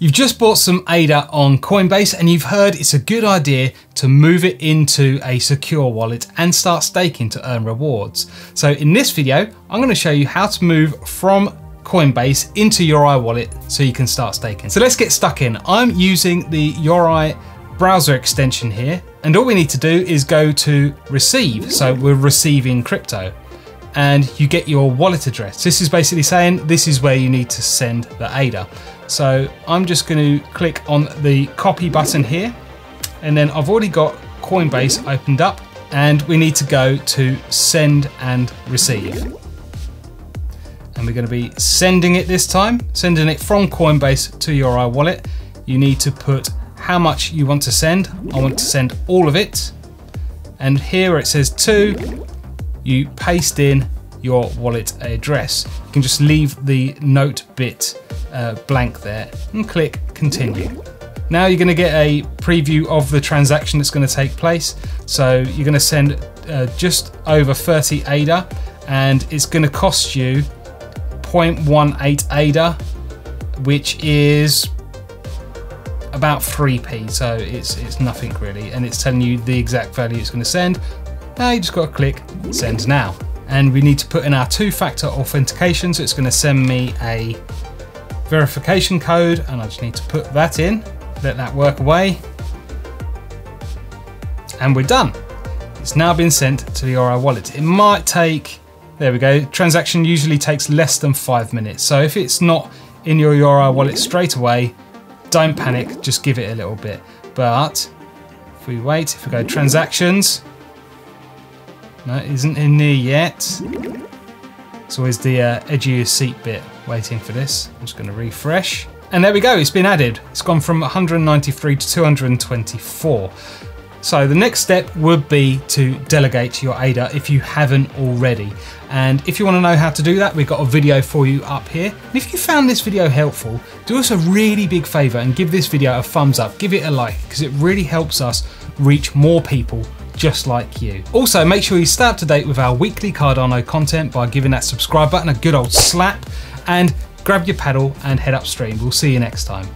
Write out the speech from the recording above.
You've just bought some ADA on Coinbase and you've heard it's a good idea to move it into a secure wallet and start staking to earn rewards. So in this video, I'm gonna show you how to move from Coinbase into Yoroi wallet so you can start staking. So let's get stuck in. I'm using the Yoroi browser extension here and all we need to do is go to receive. So we're receiving crypto and you get your wallet address. This is basically saying this is where you need to send the ADA. So I'm just going to click on the copy button here. And then I've already got Coinbase opened up and we need to go to send and receive. And we're going to be sending it this time, sending it from Coinbase to your uh, iWallet. You need to put how much you want to send. I want to send all of it. And here it says to, you paste in your wallet address. You can just leave the note bit uh, blank there and click continue. Now you're going to get a preview of the transaction that's going to take place. So you're going to send uh, just over 30 ADA and it's going to cost you 0.18 ADA, which is about 3p. So it's, it's nothing really. And it's telling you the exact value it's going to send. Now you just got to click send now. And we need to put in our two-factor authentication. So it's going to send me a verification code and I just need to put that in, let that work away. And we're done. It's now been sent to the Yoroi uh, wallet. It might take, there we go, transaction usually takes less than five minutes. So if it's not in your Yoroi uh, wallet straight away, don't panic, just give it a little bit. But if we wait, if we go transactions, no, it isn't in there yet. It's always the uh, edge of your seat bit waiting for this. I'm just going to refresh. And there we go, it's been added. It's gone from 193 to 224. So the next step would be to delegate your ADA if you haven't already. And if you want to know how to do that, we've got a video for you up here. And if you found this video helpful, do us a really big favor and give this video a thumbs up, give it a like, because it really helps us reach more people just like you. Also, make sure you stay up to date with our weekly Cardano content by giving that subscribe button a good old slap and grab your paddle and head upstream. We'll see you next time.